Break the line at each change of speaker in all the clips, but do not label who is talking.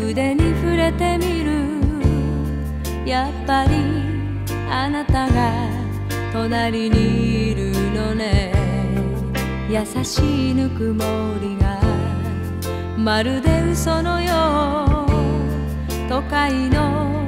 腕に触れてみる。やっぱりあなたが隣にいるのね。優しいぬくもりがまるで嘘のよう。都会の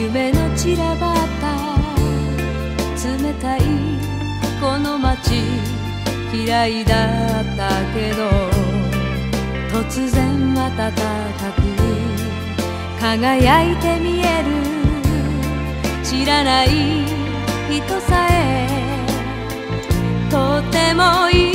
夢の散らばった冷たいこの街嫌いだったけど突然暖かく輝いて見える知らない人さえとても愛おしい